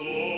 Oh.